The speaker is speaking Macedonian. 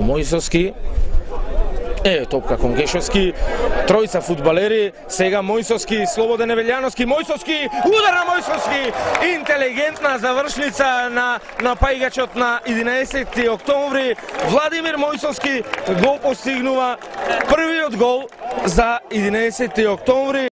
Мојсовски, Е, топка кон Гешовски, тројца фудбалери, сега Мојсовски, Слободен Невелјановски, Мојсовски, удар на Мојсовски! Интелигентна завршница на, на пајгачот на 11. октомври. Владимир Мојсовски го постигнува првиот гол за 11. октомври.